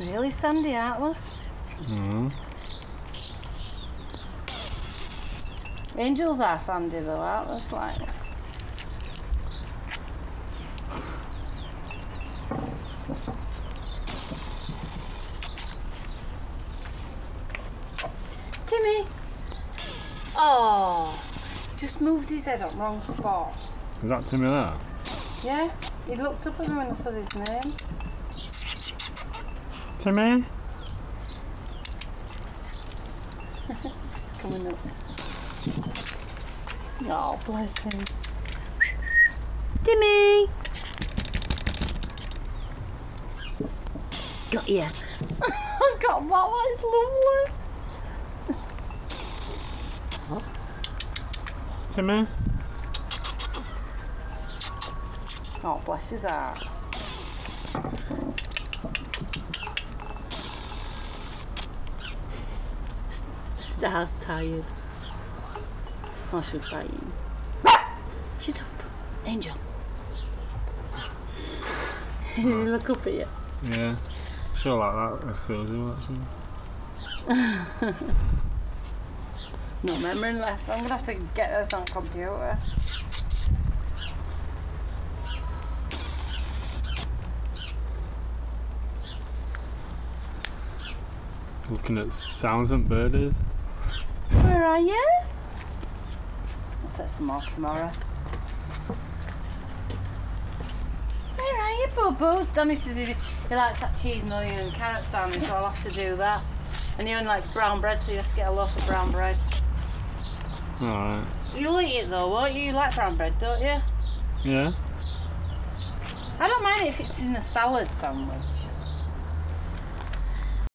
Really sandy, aren't we? Mm. Angels are sandy though, aren't they? Slightly. Timmy! Oh, just moved his head up wrong spot. Is that Timmy there? Yeah, he looked up at me when I said his name. Timmy? It's coming up. Oh, bless him. Timmy! Got you. I got that, that's lovely. Timmy? Oh, bless his heart. Star's tired. I should bite him. Shut up, Angel. Look up at you. Yeah. Sure like that as Susie actually. No memory left. I'm gonna have to get this on computer. Looking at sounds and birdies. Where are you? I'll take some more tomorrow. Where are you, Bubbles? Donny says he, he likes that cheese and onion and carrot sandwich, so I'll have to do that. And he only likes brown bread, so you have to get a loaf of brown bread. Alright. You'll eat it though, won't you? You like brown bread, don't you? Yeah? I don't mind if it's in a salad sandwich.